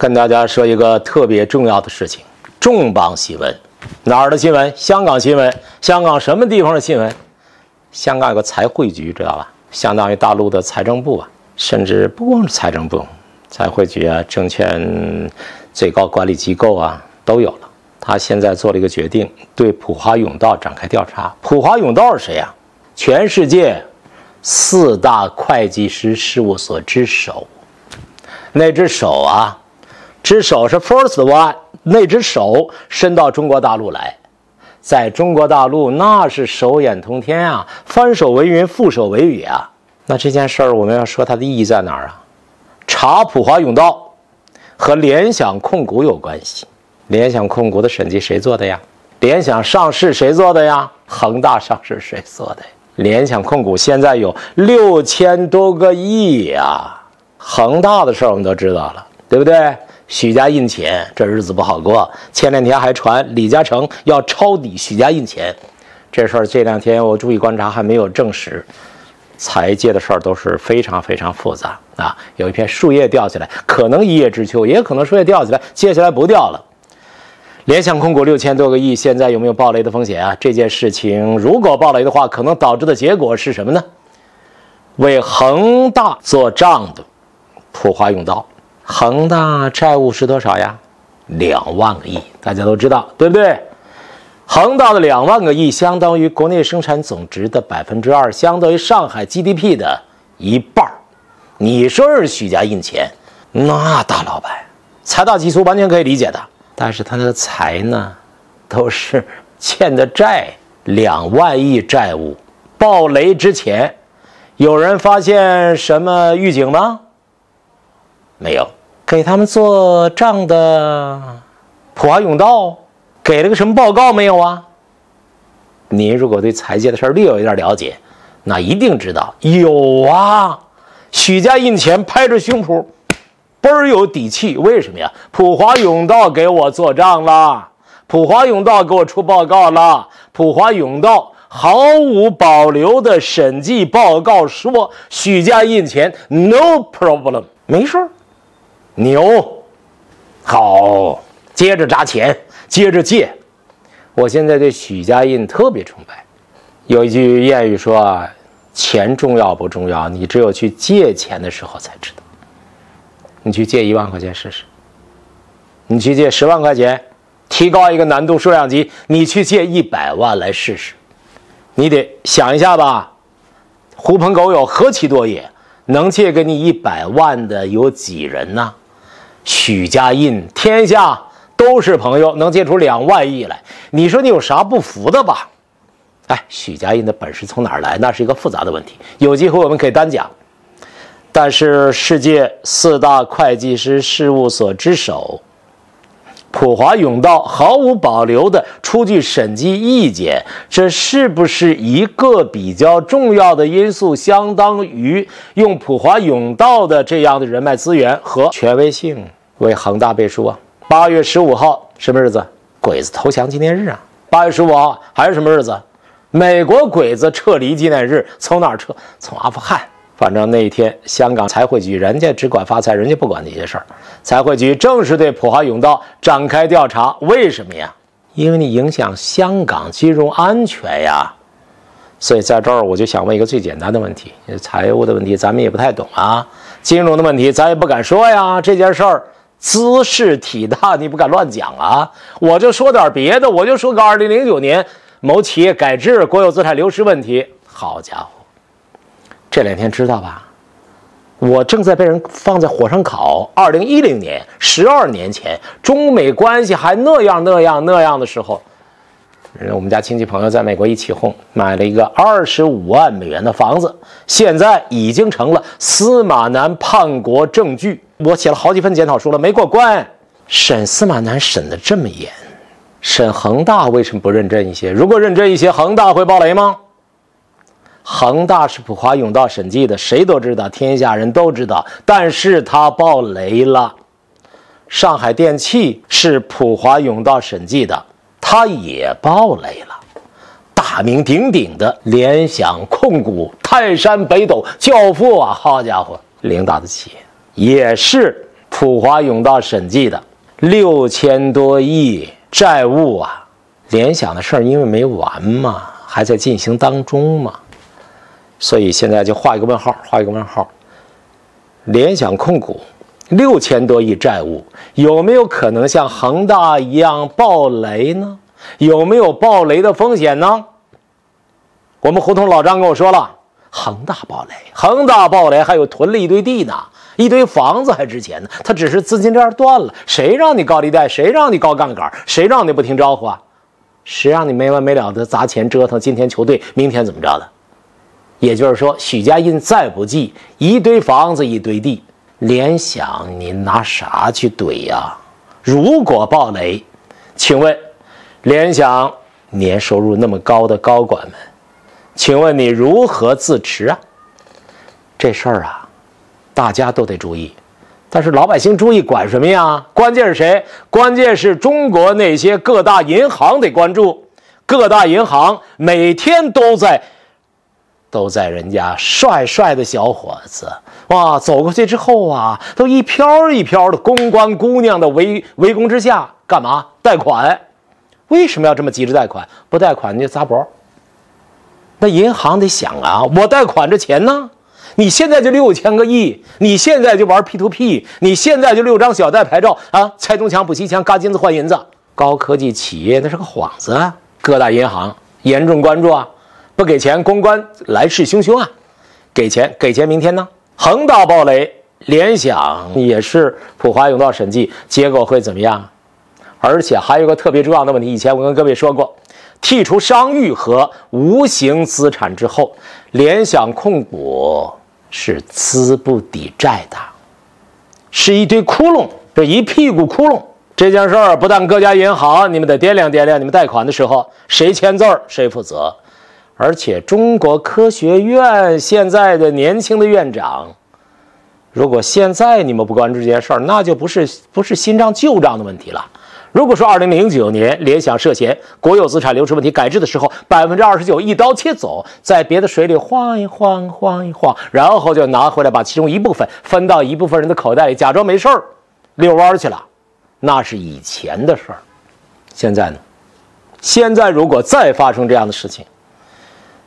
跟大家说一个特别重要的事情，重磅新闻，哪儿的新闻？香港新闻。香港什么地方的新闻？香港有个财汇局，知道吧？相当于大陆的财政部啊，甚至不光是财政部，财汇局啊、证券最高管理机构啊都有了。他现在做了一个决定，对普华永道展开调查。普华永道是谁呀？全世界四大会计师事务所之首。那只手啊，只手是 first one，那只手伸到中国大陆来，在中国大陆那是手眼通天啊，翻手为云，覆手为雨啊。那这件事儿我们要说它的意义在哪儿啊？查普华永道和联想控股有关系。联想控股的审计谁做的呀？联想上市谁做的呀？恒大上市谁做的？联想控股现在有六千多个亿呀。恒大的事儿我们都知道了，对不对？许家印钱，这日子不好过。前两天还传李嘉诚要抄底许家印钱，这事儿这两天我注意观察，还没有证实。财界的事儿都是非常非常复杂啊！有一片树叶掉下来，可能一叶知秋，也可能树叶掉下来，接下来不掉了。联想控股六千多个亿，现在有没有暴雷的风险啊？这件事情如果暴雷的话，可能导致的结果是什么呢？为恒大做账的。普华永道，恒大债务是多少呀？两万个亿，大家都知道，对不对？恒大的两万个亿相当于国内生产总值的百分之二，相当于上海 GDP 的一半你说是许家印钱，那大老板财大气粗，完全可以理解的。但是他那个财呢，都是欠的债，两万亿债务，暴雷之前，有人发现什么预警吗？没有给他们做账的普华永道给了个什么报告没有啊？您如果对财界的事儿略有一点了解，那一定知道有啊。许家印钱拍着胸脯，倍儿有底气。为什么呀？普华永道给我做账了，普华永道给我出报告了，普华永道毫无保留的审计报告说许家印钱 no problem，没事儿。牛，好，接着砸钱，接着借。我现在对许家印特别崇拜。有一句谚语说啊，钱重要不重要？你只有去借钱的时候才知道。你去借一万块钱试试，你去借十万块钱，提高一个难度数量级，你去借一百万来试试，你得想一下吧。狐朋狗友何其多也，能借给你一百万的有几人呢？许家印，天下都是朋友，能借出两万亿来，你说你有啥不服的吧？哎，许家印的本事从哪儿来？那是一个复杂的问题，有机会我们可以单讲。但是世界四大会计师事务所之首普华永道毫无保留的出具审计意见，这是不是一个比较重要的因素？相当于用普华永道的这样的人脉资源和权威性为恒大背书啊！八月十五号什么日子？鬼子投降纪念日啊！八月十五号还是什么日子？美国鬼子撤离纪念日。从哪儿撤？从阿富汗。反正那一天，香港财会局人家只管发财，人家不管那些事儿。财会局正式对普华永道展开调查，为什么呀？因为你影响香港金融安全呀。所以在这儿，我就想问一个最简单的问题：财务的问题咱们也不太懂啊，金融的问题咱也不敢说呀。这件事儿姿势体大，你不敢乱讲啊。我就说点别的，我就说个二零零九年某企业改制、国有资产流失问题。好家伙！这两天知道吧？我正在被人放在火上烤。二零一零年，十二年前，中美关系还那样那样那样的时候，我们家亲戚朋友在美国一起哄，买了一个二十五万美元的房子，现在已经成了司马南叛国证据。我写了好几份检讨书了，没过关。审司马南审的这么严，审恒大为什么不认真一些？如果认真一些，恒大会爆雷吗？恒大是普华永道审计的，谁都知道，天下人都知道。但是他爆雷了。上海电气是普华永道审计的，他也爆雷了。大名鼎鼎的联想控股、泰山北斗教父啊，好家伙，领导的企业也是普华永道审计的六千多亿债务啊，联想的事儿因为没完嘛，还在进行当中嘛，所以现在就画一个问号，画一个问号。联想控股六千多亿债务，有没有可能像恒大一样爆雷呢？有没有爆雷的风险呢？我们胡同老张跟我说了，恒大爆雷，恒大爆雷还有囤了一堆地呢，一堆房子还值钱呢。他只是资金链断了，谁让你高利贷？谁让你高杠杆？谁让你不听招呼啊？谁让你没完没了的砸钱折腾？今天球队，明天怎么着的？也就是说，许家印再不济，一堆房子一堆地，联想你拿啥去怼呀？如果爆雷，请问，联想年收入那么高的高管们，请问你如何自持啊？这事儿啊，大家都得注意，但是老百姓注意管什么呀？关键是谁？关键是中国那些各大银行得关注，各大银行每天都在。都在人家帅帅的小伙子哇走过去之后啊，都一飘一飘的公关姑娘的围围攻之下，干嘛贷款？为什么要这么急着贷款？不贷款你就砸脖。那银行得想啊，我贷款这钱呢？你现在就六千个亿，你现在就玩 P to P，你现在就六张小贷牌照啊，拆东墙补西墙，嘎金子换银子，高科技企业那是个幌子。各大银行严重关注啊。不给钱，公关来势汹汹啊！给钱，给钱，明天呢？恒大暴雷，联想也是普华永道审计，结果会怎么样？而且还有个特别重要的问题，以前我跟各位说过，剔除商誉和无形资产之后，联想控股是资不抵债的，是一堆窟窿，这一屁股窟窿。这件事儿不但各家银行，你们得掂量掂量，你们贷款的时候谁签字儿谁负责。而且中国科学院现在的年轻的院长，如果现在你们不关注这件事儿，那就不是不是新账旧账的问题了。如果说二零零九年联想涉嫌国有资产流失问题改制的时候，百分之二十九一刀切走，在别的水里晃一晃晃一晃，然后就拿回来把其中一部分分到一部分人的口袋里，假装没事儿遛弯去了，那是以前的事儿。现在呢？现在如果再发生这样的事情，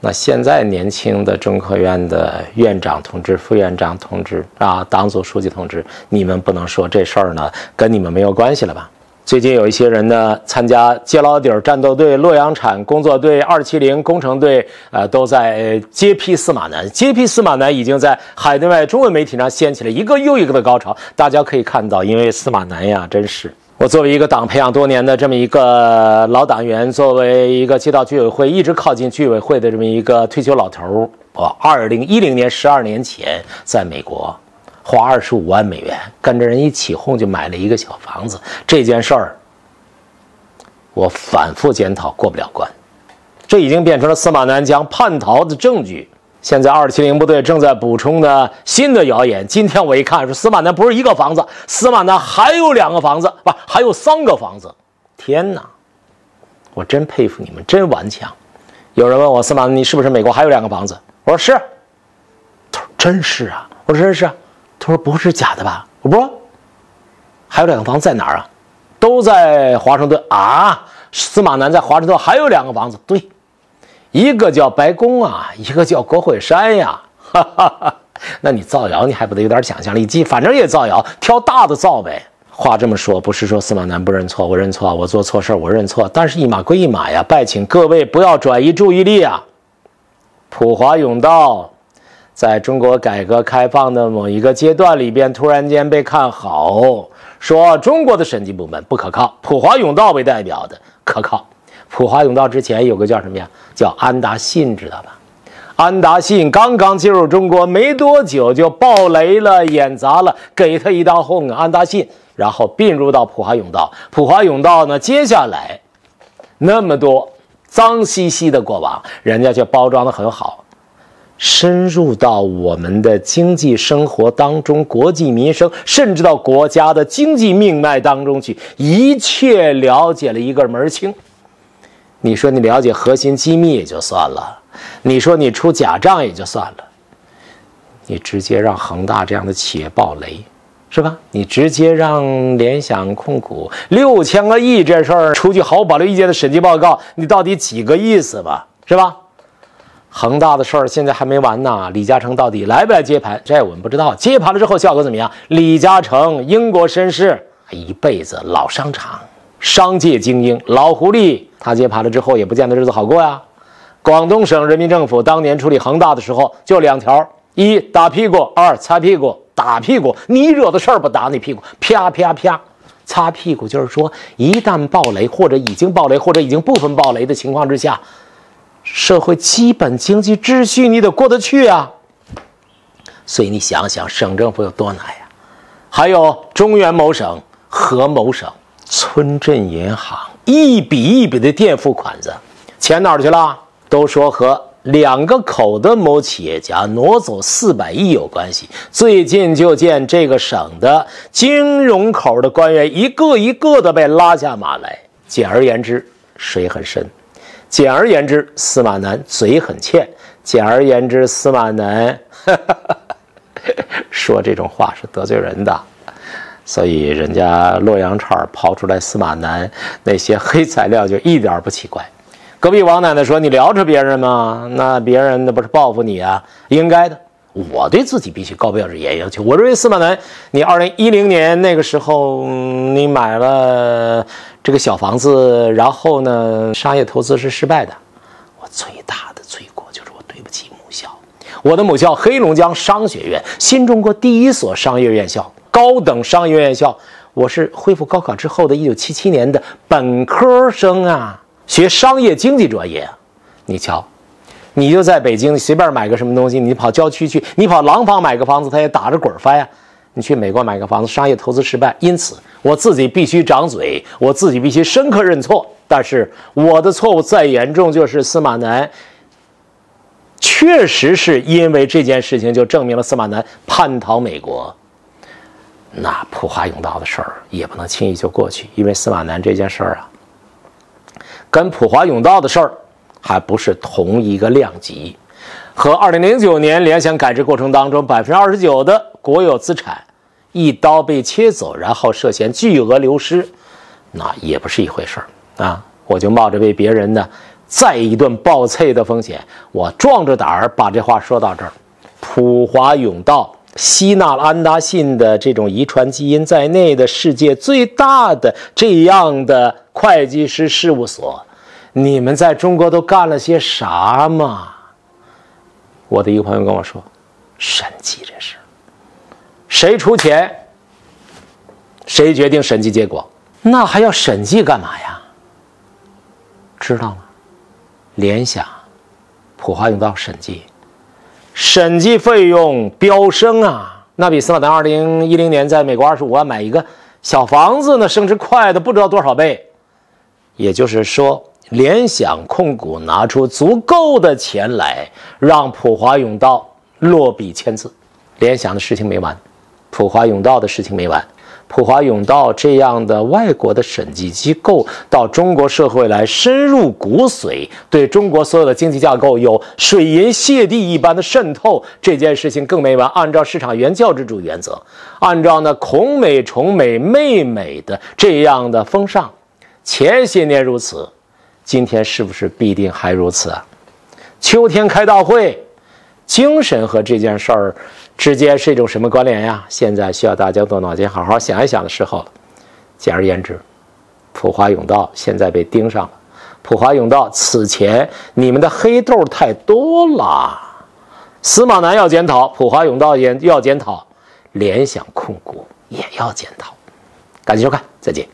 那现在年轻的中科院的院长同志、副院长同志啊，党组书记同志，你们不能说这事儿呢跟你们没有关系了吧？最近有一些人呢参加接老底儿战斗队、洛阳铲工作队、二七零工程队，呃，都在揭批司马南。揭批司马南已经在海内外中文媒体上掀起了一个又一个的高潮。大家可以看到，因为司马南呀，真是。我作为一个党培养多年的这么一个老党员，作为一个街道居委会一直靠近居委会的这么一个退休老头，我二零一零年十二年前在美国花二十五万美元跟着人一起哄就买了一个小房子，这件事儿我反复检讨过不了关，这已经变成了司马南江叛逃的证据。现在二七零部队正在补充的新的谣言。今天我一看，说司马南不是一个房子，司马南还有两个房子，不，还有三个房子。天哪，我真佩服你们，真顽强。有人问我司马南，你是不是美国还有两个房子？我说是。他说真是啊。我说真是。他说不是假的吧？我不，还有两个房子在哪儿啊？都在华盛顿啊。司马南在华盛顿还有两个房子，对。一个叫白宫啊，一个叫国会山呀，哈哈哈。那你造谣，你还不得有点想象力？记，反正也造谣，挑大的造呗。话这么说，不是说司马南不认错，我认错，我做错事我认错。但是一码归一码呀，拜请各位不要转移注意力啊。普华永道在中国改革开放的某一个阶段里边，突然间被看好，说中国的审计部门不可靠，普华永道为代表的可靠。普华永道之前有个叫什么呀？叫安达信，知道吧？安达信刚刚进入中国没多久就爆雷了，演砸了，给他一大轰！安达信，然后并入到普华永道。普华永道呢，接下来那么多脏兮兮的过往，人家却包装的很好，深入到我们的经济生活当中、国计民生，甚至到国家的经济命脉当中去，一切了解了一个门儿清。你说你了解核心机密也就算了，你说你出假账也就算了，你直接让恒大这样的企业爆雷，是吧？你直接让联想控股六千个亿这事儿出具毫无保留意见的审计报告，你到底几个意思吧？是吧？恒大的事儿现在还没完呢，李嘉诚到底来不来接盘？这我们不知道。接盘了之后效果怎么样？李嘉诚，英国绅士，一辈子老商场，商界精英，老狐狸，他接盘了之后也不见得日子好过呀。广东省人民政府当年处理恒大的时候就两条：一打屁股，二擦屁股。打屁股，你惹的事儿不打你屁股，啪啪啪，擦屁股就是说，一旦暴雷或者已经暴雷或者已经部分暴雷的情况之下，社会基本经济秩序你得过得去啊。所以你想想，省政府有多难呀？还有中原某省和某省村镇银行一笔一笔的垫付款子，钱哪儿去了？都说和。两个口的某企业家挪走四百亿有关系。最近就见这个省的金融口的官员一个一个的被拉下马来。简而言之，水很深；简而言之，司马南嘴很欠；简而言之，司马南 说这种话是得罪人的。所以人家洛阳铲刨出来司马南那些黑材料，就一点不奇怪。隔壁王奶奶说：“你聊着别人吗？那别人那不是报复你啊？应该的。我对自己必须高标准、严要求。我认为司马南，你二零一零年那个时候你买了这个小房子，然后呢，商业投资是失败的。我最大的罪过就是我对不起母校。我的母校黑龙江商学院，新中国第一所商业院校，高等商业院校。我是恢复高考之后的一九七七年的本科生啊。”学商业经济专业，你瞧，你就在北京随便买个什么东西，你跑郊区去，你跑廊坊买个房子，他也打着滚翻呀。你去美国买个房子，商业投资失败，因此我自己必须长嘴，我自己必须深刻认错。但是我的错误再严重，就是司马南确实是因为这件事情就证明了司马南叛逃美国。那普华永道的事儿也不能轻易就过去，因为司马南这件事儿啊。跟普华永道的事儿还不是同一个量级，和二零零九年联想改制过程当中百分之二十九的国有资产一刀被切走，然后涉嫌巨额流失，那也不是一回事儿啊！我就冒着被别人呢再一顿暴脆的风险，我壮着胆儿把这话说到这儿。普华永道吸纳了安达信的这种遗传基因在内的世界最大的这样的会计师事务所。你们在中国都干了些啥嘛？我的一个朋友跟我说，审计这事，谁出钱，谁决定审计结果，那还要审计干嘛呀？知道吗？联想、普华永道审计，审计费用飙升啊！那比司马南二零一零年在美国二十五万买一个小房子呢，升值快的不知道多少倍。也就是说。联想控股拿出足够的钱来，让普华永道落笔签字。联想的事情没完，普华永道的事情没完。普华永道这样的外国的审计机构到中国社会来，深入骨髓，对中国所有的经济架构有水银泻地一般的渗透。这件事情更没完。按照市场原教旨主义原则，按照呢孔美、崇美、媚美的这样的风尚，前些年如此。今天是不是必定还如此啊？秋天开大会，精神和这件事儿之间是一种什么关联呀？现在需要大家动脑筋，好好想一想的时候了。简而言之，普华永道现在被盯上了。普华永道此前你们的黑豆太多了，司马南要检讨，普华永道也要检讨，联想控股也要检讨。感谢收看，再见。